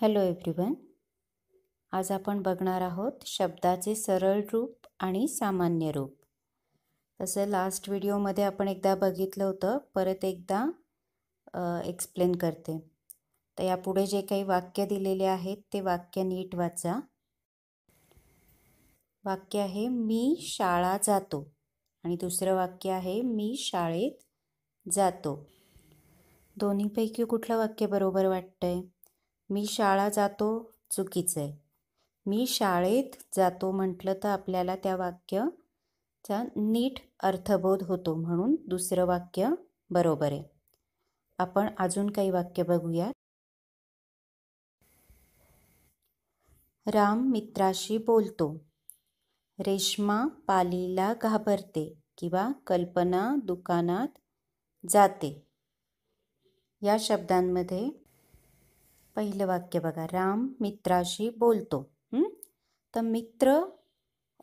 Hello everyone आज आपण बघणार आहोत शब्दाचे सरळ रूप आणि सामान्य रूप. तसं लास्ट व्हिडिओमध्ये आपण एकदा बघितलं होतं परत एकदा एक्सप्लेन करते. तर यापुढे जे काही वाक्य दिलेले आहेत ते वाक्य नीट वाचा. वाक्य आहे मी शाळा जातो. आणि दुसरं वाक्य आहे मी शाळेत जातो. दोन्हीपैकी कुठलं वाक्य बरोबर वाटतंय? मी शाळा जातो चुकीचं. आहे मी शाळेत जातो म्हटलं तर आपल्याला त्या वाक्यचा नीट अर्थबोध होतो म्हणून दुसरं वाक्य बरोबर आहे. आपण अजून काही वाक्य बघूयात. राम मित्राशी बोलतो. रेश्मा पालीला घाबरते किंवा कल्पना दुकानात जाते. या शब्दांमध्ये पहिलं वाक्य बघा. राम मित्राशी बोलतो. तर मित्र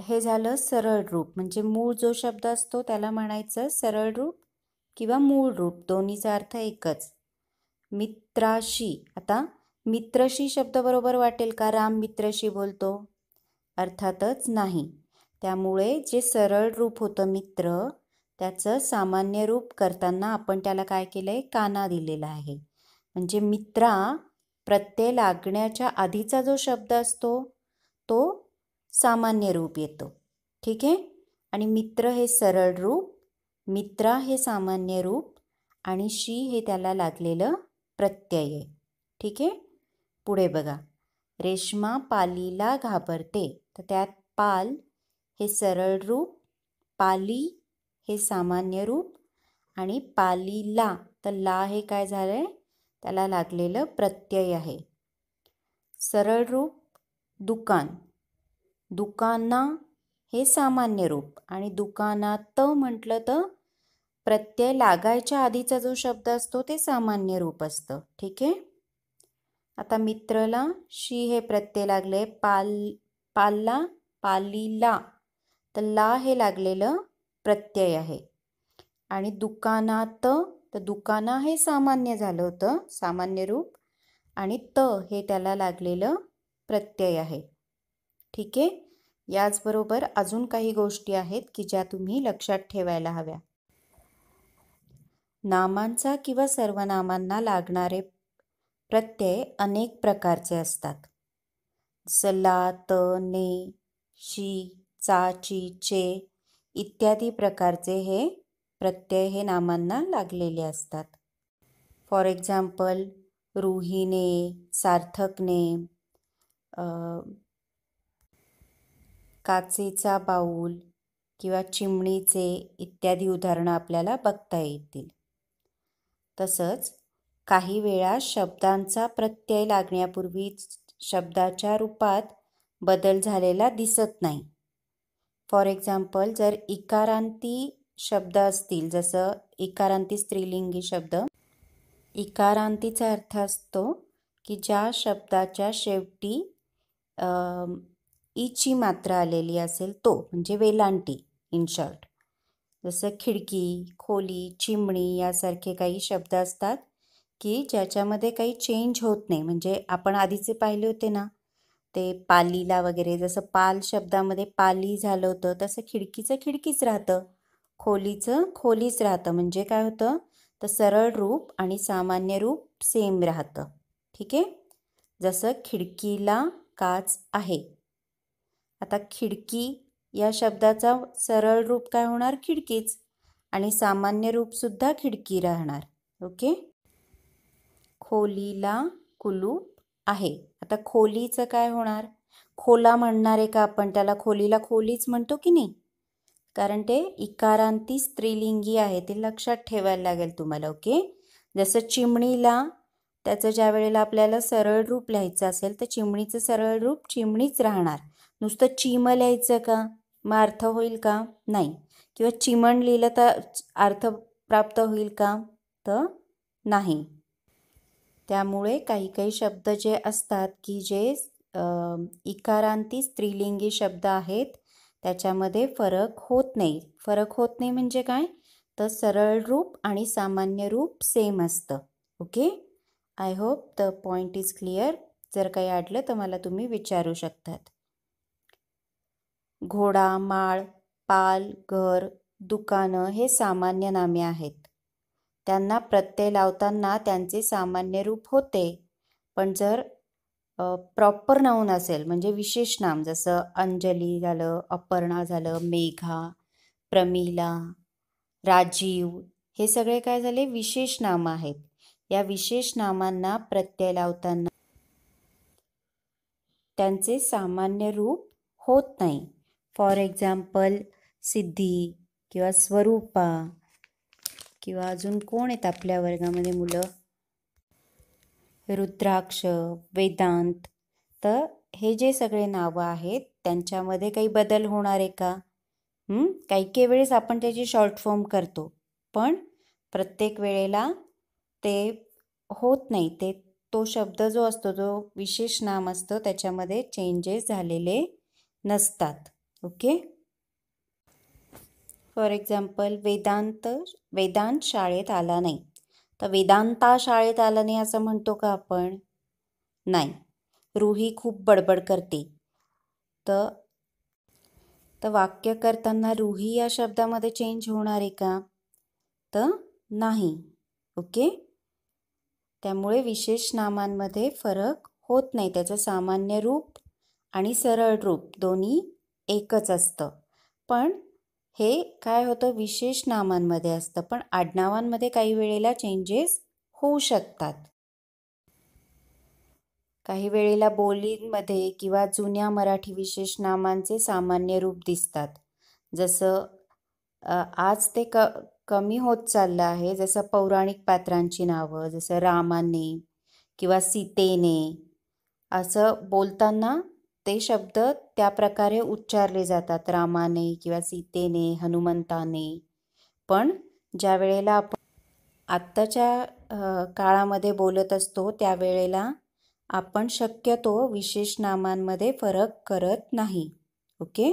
हे झालं सरळ रूप. म्हणजे मूळ जो शब्द असतो त्याला म्हणायचं सरळ रूप किंवा मूळ रूप. दोन्हीचा अर्थ एकच. मित्राशी. आता मित्रशी शब्द बरोबर वाटेल का? राम मित्रशी बोलतो. अर्थातच नाही. त्यामुळे जे सरळ रूप होतं मित्र त्याचं सामान्य रूप करताना आपण त्याला काय केलं आहे काना दिलेला आहे. म्हणजे मित्रा प्रत्यय लागण्याच्या आधीचा जो शब्द असतो तो सामान्य रूप येतो. ठीक आहे? आणि मित्र हे सरळ रूप मित्रा हे सामान्य रूप आणि शी हे त्याला लागलेलं प्रत्यय. आहे ठीक आहे? पुढे बघा. रेश्मा पालीला घाबरते. तर त्यात पाल हे सरळ रूप पाली हे सामान्य रूप आणि पालीला तर ला हे काय झालं आहे त्याला लागलेलं प्रत्यय आहे. सरळ रूप दुकान. दुकाना हे सामान्य रूप आणि दुकानात म्हटलं तर प्रत्यय लागायच्या आधीचा जो शब्द असतो ते सामान्य रूप असतं. ठीक आहे? आता मित्रला शी हे प्रत्यय लागले पाल पालला पालीला. तर ला हे लागलेलं प्रत्यय आहे. आणि दुकानात तर दुकाना हे सामान्य झालं होतं सामान्य रूप. आणि त हे त्याला लागलेलं प्रत्यय आहे. ठीक आहे? याचबरोबर अजून काही गोष्टी आहेत की ज्या तुम्ही लक्षात ठेवायला हव्या. नामांचा किंवा सर्वनामांना लागणारे प्रत्यय अनेक प्रकारचे असतात. सला त ने शी चा ची चे इत्यादी प्रकारचे हे प्रत्यय हे नामांना लागलेले असतात. फॉर एक्झाम्पल रुहीने सार्थकने काचेचा बाऊल किंवा चिमणीचे इत्यादी उदाहरणं आपल्याला बघता येतील. तसंच काही वेळा शब्दांचा प्रत्यय लागण्यापूर्वी शब्दाच्या रूपात बदल झालेला दिसत नाही. फॉर एक्झाम्पल जर इकारांती शब्द असतील जसं इकारांती स्त्रीलिंगी शब्द. इकारांतीचा अर्थ असतो की ज्या शब्दाच्या शेवटी ईची मात्रा आलेली असेल तो म्हणजे वेलांटी इन शॉर्ट. जसं खिडकी खोली चिमणी यासारखे काही शब्द असतात की ज्याच्यामध्ये काही चेंज होत नाही. म्हणजे आपण आधीचे पाहिले होते ना ते पालीला वगैरे जसं पाल शब्दामध्ये पाली झालं होतं तसं खिडकीचं खिडकीच राहतं. खोलीचं खोलीच राहतं. म्हणजे काय होतं? तर सरळ रूप आणि सामान्य रूप सेम राहतं. ठीक आहे? जसं खिडकीला काच आहे. आता खिडकी या शब्दाचा सरळ रूप काय होणार? खिडकीच. आणि सामान्य रूपसुद्धा खिडकी राहणार. ओके? खोलीला कुलूप आहे. आता खोलीचं काय होणार? खोला म्हणणार आहे का आपण? त्याला खोलीला खोलीच म्हणतो की नाही? कारण ते इकारांती स्त्रीलिंगी आहे ते लक्षात ठेवायला लागेल तुम्हाला ओके? जसं चिमणीला त्याचं ज्या वेळेला आपल्याला सरळ रूप लिहायचं असेल तर चिमणीचं सरळ रूप चिमणीच राहणार. नुसतं चिम लिहायचं का? मग अर्थ होईल का? नाही. किंवा चिमण लिहिलं तर अर्थ प्राप्त होईल का? तर नाही. त्यामुळे काही काही शब्द जे असतात की जे इकारांती स्त्रीलिंगी शब्द आहेत त्याच्यामध्ये फरक होत नाही. फरक होत नाही म्हणजे काय? तर सरळ रूप आणि सामान्य रूप सेम असतं. Okay I hope the point is clear जर काही अडलं तर मला तुम्ही विचारू शकतात. घोडा माळ पाल घर दुकानं हे सामान्य नामे आहेत. त्यांना प्रत्यय लावताना त्यांचे सामान्य रूप होते. पण जर प्रॉपर नाऊन असेल म्हणजे विशेष नाम जसं अंजली झालं अपर्णा झालं मेघा प्रमिला राजीव हे सगळे काय झाले? विशेष नाम आहेत. या विशेष नामांना प्रत्यय लावताना त्यांचे सामान्य रूप होत नाही. फॉर एक्झाम्पल सिद्धी किंवा स्वरूपा किंवा अजून कोण आहेत आपल्या वर्गामध्ये मुलं? रुद्राक्ष वेदांत. तर हे जे सगळे नावं आहेत त्यांच्यामध्ये काही बदल होणार आहे का? काही काही वेळेस आपण त्याची शॉर्ट फॉर्म करतो पण प्रत्येक वेळेला ते होत नाही. ते तो शब्द जो असतो जो विशेष नाम असतो त्याच्यामध्ये चेंजेस झालेले नसतात. Okay? For example Vedant Vedant शाळेत आला नाही. तर वेदांता शाळेत आला नाही असं म्हणतो का आपण? नाही. रुही खूप बडबड करते. तर तर वाक्य करताना रुही या शब्दामध्ये चेंज होणार आहे का? तर नाही. ओके? त्यामुळे विशेष नामांमध्ये फरक होत नाही. त्याचं सामान्य रूप आणि सरळ रूप दोन्ही एकच असतं. पण हे काय होतं? विशेष नामांमध्ये असतं. पण आडनावांमध्ये काही वेळेला चेंजेस होऊ शकतात. काही वेळेला बोलींमध्ये किंवा जुन्या मराठी विशेष नामांचे सामान्य रूप दिसतात. जसं आज ते क कमी होत चाललं आहे. जसं पौराणिक पात्रांची नावं जसं रामाने किंवा सीतेने असं बोलताना ते शब्द त्या प्रकारे उच्चारले जातात. रामाने किंवा सीतेने हनुमंताने. पण ज्या वेळेला आपण आत्ताच्या काळामध्ये बोलत असतो त्यावेळेला आपण शक्यतो विशेष नामांमध्ये फरक करत नाही. ओके?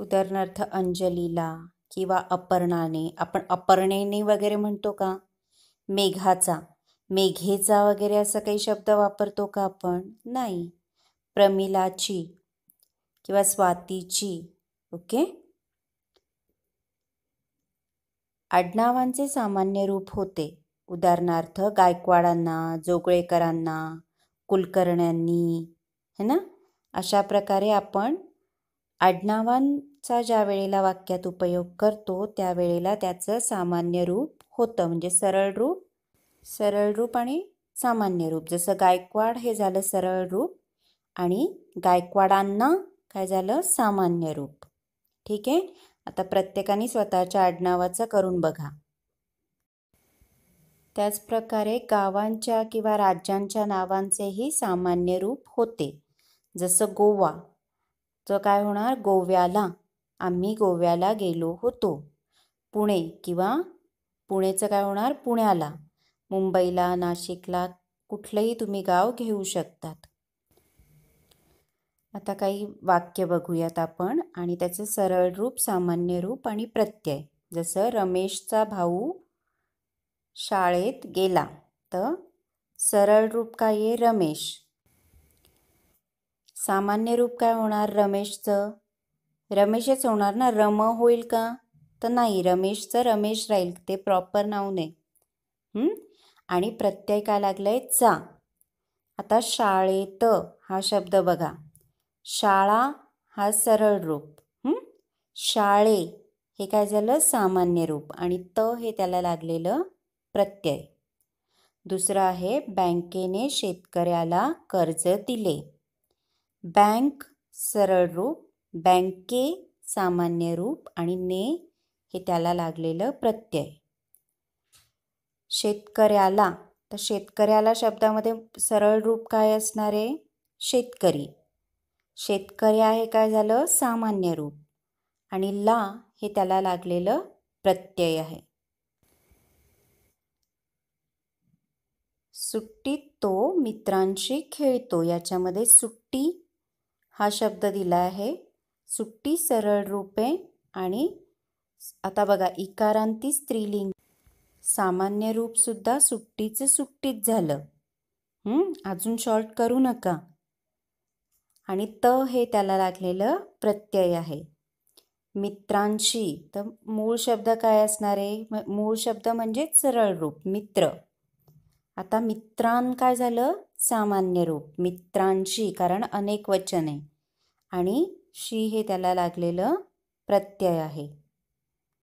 उदाहरणार्थ अंजलीला किंवा अपर्णाने. आपण अपर्णेने वगैरे म्हणतो का? मेघाचा. मेघेचा वगैरे असं काही शब्द वापरतो का आपण? नाही. प्रमिलाची किंवा स्वातीची. ओके? आडनावांचे सामान्य रूप होते. उदाहरणार्थ गायकवाडांना जोगळेकरांना कुलकर्ण्यांनी. है ना? अशा प्रकारे आपण आडनावांचा ज्या वेळेला वाक्यात उपयोग करतो त्यावेळेला त्याचं सामान्य रूप होतं. म्हणजे सरळ रूप सरळ रूप आणि सामान्य रूप. जसं गायकवाड हे झालं सरळ रूप आणि गायकवाडांना काय झालं? सामान्य रूप. ठीक आहे? आता प्रत्येकाने स्वतःच्या आडनावाचं करून बघा. त्याचप्रकारे गावांच्या किंवा राज्यांच्या नावांचेही सामान्य रूप होते. जसं गोवा. तर काय होणार? गोव्याला. आम्ही गोव्याला गेलो होतो. पुणे किंवा पुणेचं काय होणार? पुण्याला. मुंबईला नाशिकला कुठलंही तुम्ही गाव घेऊ शकतात. आता काही वाक्य बघूयात आपण आणि त्याचं सरळ रूप सामान्य रूप आणि प्रत्यय. जसं रमेशचा भाऊ शाळेत गेला तर सरळ रूप काय आहे? रमेश. सामान्य रूप काय होणार रमेशचं? रमेशच होणार ना? रम होईल का? तर नाही रमेशचं रमेश राहील. ते प्रॉपर नाव नाही आणि प्रत्यय काय लागलाय चा. आता शाळेत हा शब्द बघा. शाळा हा सरळ रूप. शाळे हे काय झालं? सामान्य रूप. आणि त हे त्याला लागलेलं प्रत्यय. दुसरं आहे बँकेने शेतकऱ्याला कर्ज दिले. बँक सरळ रूप बँके सामान्य रूप आणि ने हे त्याला लागलेलं प्रत्यय. शेतकऱ्याला. तर शेतकऱ्याला शब्दामध्ये सरळ रूप काय असणार आहे? शेतकरी. शेतकरी आहे काय झालं? सामान्य रूप. आणि ला हे त्याला लागलेलं प्रत्यय आहे. सुट्टीत तो मित्रांशी खेळतो. याच्यामध्ये सुट्टी हा शब्द दिला आहे. सुट्टी सरळ रूपे आणि आता बघा इकारांती स्त्रीलिंग सामान्य रूपसुद्धा सुट्टीचं सुट्टीत झालं. अजून शॉर्ट करू नका. आणि त हे त्याला लागलेलं प्रत्यय आहे. मित्रांशी तर मूळ शब्द काय असणार? आहे म- मूळ शब्द म्हणजेच सरळ रूप मित्र. आता मित्रां काय झालं? सामान्य रूप मित्रांशी कारण अनेक वचन. आहे आणि शी हे त्याला लागलेलं प्रत्यय आहे.